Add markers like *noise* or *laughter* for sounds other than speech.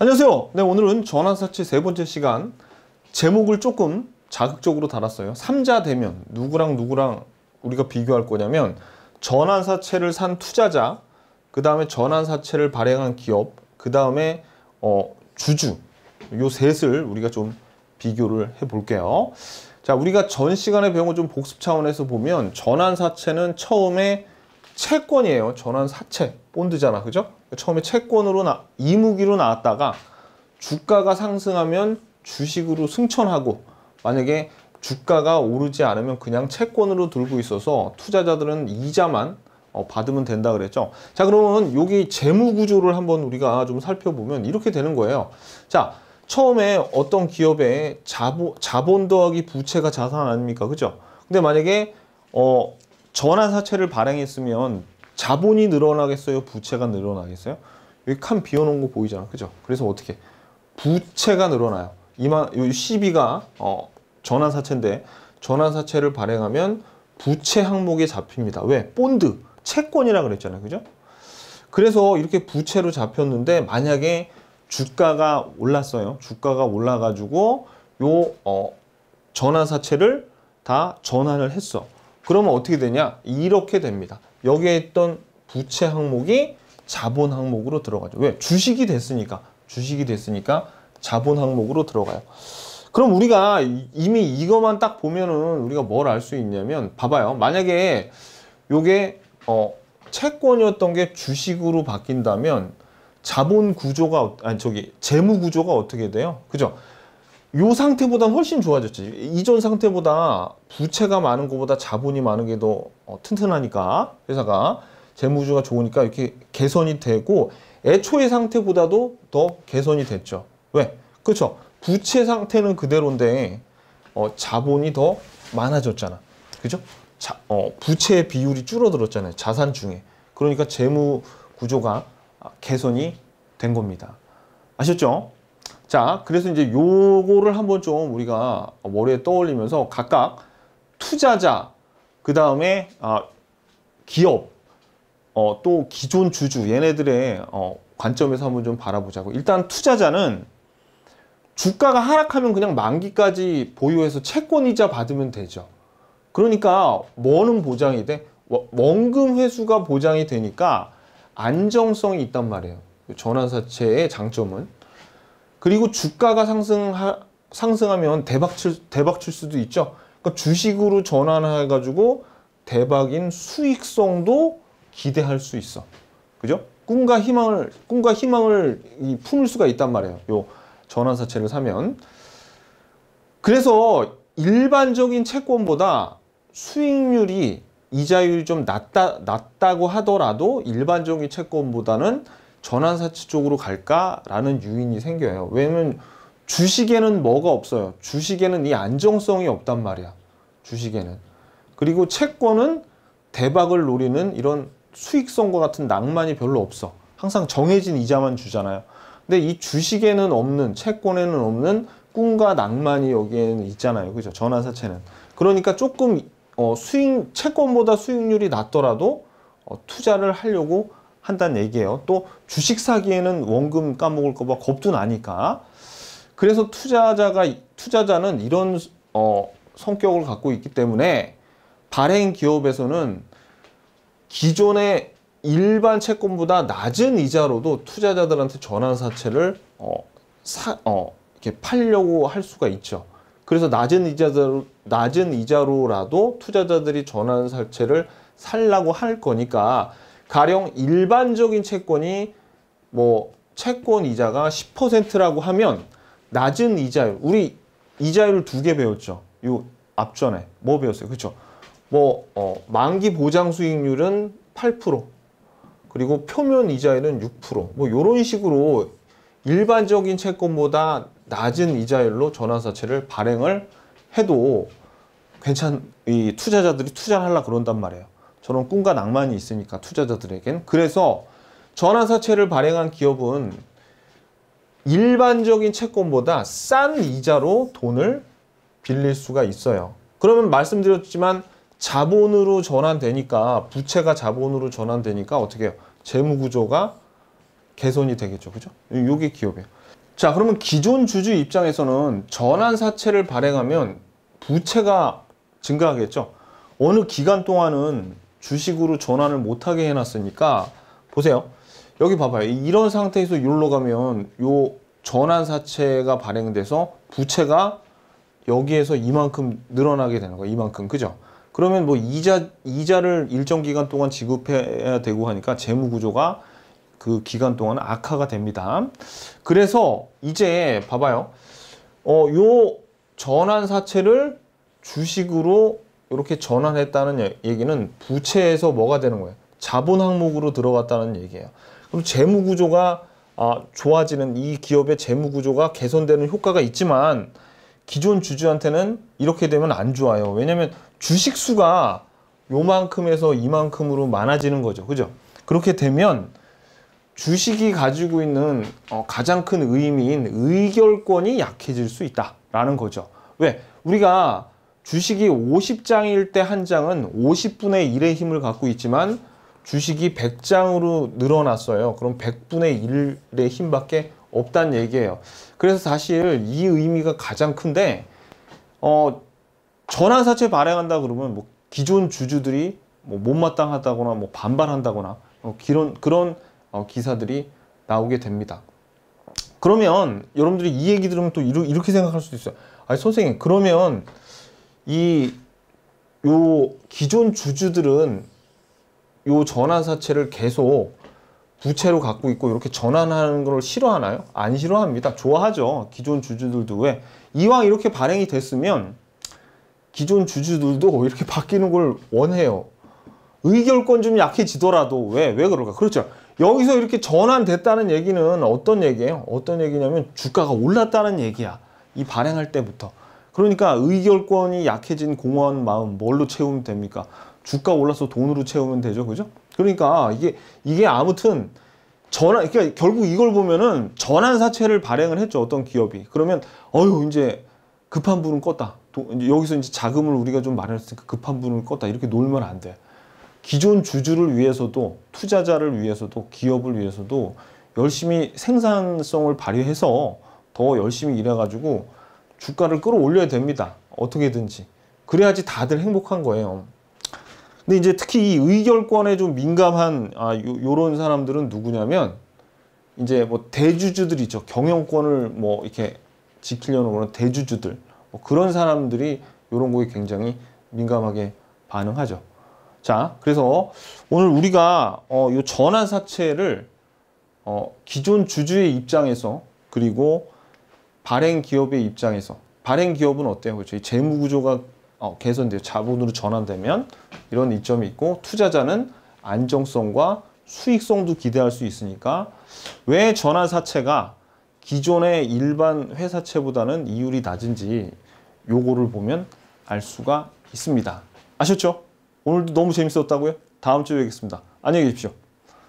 안녕하세요. 네, 오늘은 전환사채 세 번째 시간 제목을 조금 자극적으로 달았어요. 삼자 대면 누구랑 누구랑 우리가 비교할 거냐면 전환사채를 산 투자자, 그 다음에 전환사채를 발행한 기업, 그 다음에 어, 주주 요 셋을 우리가 좀 비교를 해 볼게요. 자, 우리가 전 시간에 배운 거 좀 복습 차원에서 보면 전환사채는 처음에 채권이에요. 전환사채, 본드잖아, 그죠? 처음에 채권으로 나, 이무기로 나왔다가 주가가 상승하면 주식으로 승천하고 만약에 주가가 오르지 않으면 그냥 채권으로 들고 있어서 투자자들은 이자만 어, 받으면 된다 그랬죠. 자 그러면 여기 재무 구조를 한번 우리가 좀 살펴보면 이렇게 되는 거예요. 자 처음에 어떤 기업의 자본, 자본 더하기 부채가 자산 아닙니까? 그죠? 근데 만약에 어, 전환사채를 발행했으면 자본이 늘어나겠어요? 부채가 늘어나겠어요? 여기 칸 비워놓은 거 보이잖아. 그죠? 그래서 어떻게? 부채가 늘어나요. 이만, 요 12가, 어, 전환사채인데, 전환사채를 발행하면 부채 항목에 잡힙니다. 왜? 본드, 채권이라 그랬잖아요. 그죠? 그래서 이렇게 부채로 잡혔는데, 만약에 주가가 올랐어요. 주가가 올라가지고, 요, 어, 전환사채를 다 전환을 했어. 그러면 어떻게 되냐? 이렇게 됩니다. 여기에 있던 부채 항목이 자본 항목으로 들어가죠. 왜? 주식이 됐으니까. 주식이 됐으니까 자본 항목으로 들어가요. 그럼 우리가 이미 이것만 딱 보면은 우리가 뭘 알 수 있냐면 봐봐요. 만약에 요게 어 채권이었던 게 주식으로 바뀐다면 자본 구조가 아니 저기 재무 구조가 어떻게 돼요? 그죠? 요 상태보다 훨씬 좋아졌지. 이전 상태보다 부채가 많은 것보다 자본이 많은 게더 어, 튼튼하니까 회사가 재무주가 좋으니까 이렇게 개선이 되고 애초의 상태보다도 더 개선이 됐죠. 왜? 그렇죠. 부채 상태는 그대로인데 어, 자본이 더 많아졌잖아. 그죠? 자, 어, 부채의 비율이 줄어들었잖아요. 자산 중에. 그러니까 재무 구조가 개선이 된 겁니다. 아셨죠? 자, 그래서 이제 요거를 한번 좀 우리가 머리에 떠올리면서 각각 투자자, 그 다음에 아, 기업, 어, 또 기존 주주, 얘네들의 어, 관점에서 한번 좀 바라보자고. 일단 투자자는 주가가 하락하면 그냥 만기까지 보유해서 채권이자 받으면 되죠. 그러니까 뭐는 보장이 돼? 원금 회수가 보장이 되니까 안정성이 있단 말이에요. 전환사채의 장점은. 그리고 주가가 상승하, 상승하면 대박 칠, 대박 칠 수도 있죠. 그러니까 주식으로 전환해가지고 대박인 수익성도 기대할 수 있어. 그죠? 꿈과 희망을, 꿈과 희망을 품을 수가 있단 말이에요. 요 전환사채를 사면. 그래서 일반적인 채권보다 수익률이 이자율이 좀 낮다, 낮다고 하더라도 일반적인 채권보다는 전환사채 쪽으로 갈까라는 유인이 생겨요. 왜냐면 주식에는 뭐가 없어요. 주식에는 이 안정성이 없단 말이야. 주식에는. 그리고 채권은 대박을 노리는 이런 수익성과 같은 낭만이 별로 없어. 항상 정해진 이자만 주잖아요. 근데 이 주식에는 없는, 채권에는 없는 꿈과 낭만이 여기에는 있잖아요. 그죠? 전환사채는. 그러니까 조금 어, 수익, 채권보다 수익률이 낮더라도 어, 투자를 하려고 한다는 얘기예요. 또 주식 사기에는 원금 까먹을 거봐 겁도 나니까. 그래서 투자자가 투자자는 이런 어, 성격을 갖고 있기 때문에 발행 기업에서는 기존의 일반 채권보다 낮은 이자로도 투자자들한테 전환사채를 어, 사, 어, 이렇게 팔려고 할 수가 있죠. 그래서 낮은 이자로 낮은 이자로라도 투자자들이 전환사채를 살라고 할 거니까 가령 일반적인 채권이 뭐 채권 이자가 10%라고 하면 낮은 이자율 우리 이자율 두 개 배웠죠. 요 앞전에 뭐 배웠어요? 그렇죠? 뭐 어, 만기 보장 수익률은 8% 그리고 표면 이자율은 6%뭐 이런 식으로 일반적인 채권보다 낮은 이자율로 전환사채를 발행을 해도 괜찮 이 투자자들이 투자를 하려 그런단 말이에요. 저런 꿈과 낭만이 있으니까 투자자들에겐 그래서 전환사채를 발행한 기업은 일반적인 채권보다 싼 이자로 돈을 빌릴 수가 있어요. 그러면 말씀드렸지만 자본으로 전환되니까 부채가 자본으로 전환되니까 어떻게 해요? 재무 구조가 개선이 되겠죠. 그죠? 요게 기업이에요. 자, 그러면 기존 주주 입장에서는 전환 사채를 발행하면 부채가 증가하겠죠. 어느 기간 동안은 주식으로 전환을 못하게 해놨으니까 보세요. 여기 봐봐요. 이런 상태에서 율로 가면 요 전환 사채가 발행돼서 부채가 여기에서 이만큼 늘어나게 되는 거예요. 이만큼. 그죠? 그러면 뭐 이자 이자를 일정 기간 동안 지급해야 되고 하니까 재무 구조가 그 기간 동안 악화가 됩니다. 그래서 이제 봐봐요. 어, 요 전환 사채를 주식으로 이렇게 전환했다는 얘기는 부채에서 뭐가 되는 거예요? 자본 항목으로 들어갔다는 얘기예요. 그럼 재무 구조가 아, 좋아지는 이 기업의 재무 구조가 개선되는 효과가 있지만 기존 주주한테는 이렇게 되면 안 좋아요. 왜냐하면 주식 수가 요만큼에서 이만큼으로 많아지는 거죠. 그죠? 그렇게 되면 주식이 가지고 있는 어, 가장 큰 의미인 의결권이 약해질 수 있다라는 거죠. 왜? 우리가 주식이 50장일 때 한 장은 50분의 1의 힘을 갖고 있지만 주식이 100장으로 늘어났어요. 그럼 100분의 1의 힘밖에 없다는 얘기예요. 그래서 사실 이 의미가 가장 큰데 어 전환사채 발행한다 그러면 뭐 기존 주주들이 뭐 못마땅하다거나 뭐 반발한다거나 어, 그런 그런 어, 기사들이 나오게 됩니다. 그러면 여러분들이 이 얘기 들으면 또 이렇게 생각할 수도 있어요. 아니 선생님 그러면 이 요 기존 주주들은 요 전환사채를 계속 부채로 갖고 있고 이렇게 전환하는 걸 싫어하나요? 안 싫어합니다. 좋아하죠. 기존 주주들도 왜 이왕 이렇게 발행이 됐으면 기존 주주들도 *laughs* 이렇게 바뀌는 걸 원해요. 의결권 좀 약해지더라도 왜 왜 그럴까? 그렇죠. 여기서 이렇게 전환됐다는 얘기는 어떤 얘기예요? 어떤 얘기냐면 주가가 올랐다는 얘기야. 이 발행할 때부터. 그러니까 의결권이 약해진 공허한 마음 뭘로 채우면 됩니까? 주가 올라서 돈으로 채우면 되죠. 그죠? 그러니까 이게 이게 아무튼 전환 그러니까 결국 이걸 보면은 전환 사채를 발행을 했죠. 어떤 기업이. 그러면 어유 이제 급한 불은 껐다. 도, 이제 여기서 이제 자금을 우리가 좀 마련했으니까 급한 불은 껐다. 이렇게 놀면 안 돼. 기존 주주를 위해서도 투자자를 위해서도 기업을 위해서도 열심히 생산성을 발휘해서 더 열심히 일해가지고 주가를 끌어올려야 됩니다. 어떻게든지. 그래야지 다들 행복한 거예요. 근데 이제 특히 이 의결권에 좀 민감한 아, 요, 요런 사람들은 누구냐면 이제 뭐 대주주들 있죠. 경영권을 뭐 이렇게 지키려는 그런 대주주들. 뭐 그런 사람들이 요런 거에 굉장히 민감하게 반응하죠. 자, 그래서 오늘 우리가 어, 요 전환 사채를 어, 기존 주주의 입장에서 그리고 발행 기업의 입장에서 발행 기업은 어때요? 그렇죠? 재무 구조가 어, 개선돼요. 자본으로 전환되면 이런 이점이 있고 투자자는 안정성과 수익성도 기대할 수 있으니까 왜 전환 사채가 기존의 일반 회사채보다는 이율이 낮은지 요거를 보면 알 수가 있습니다. 아셨죠? 오늘도 너무 재밌었다고요? 다음 주에 뵙겠습니다. 안녕히 계십시오.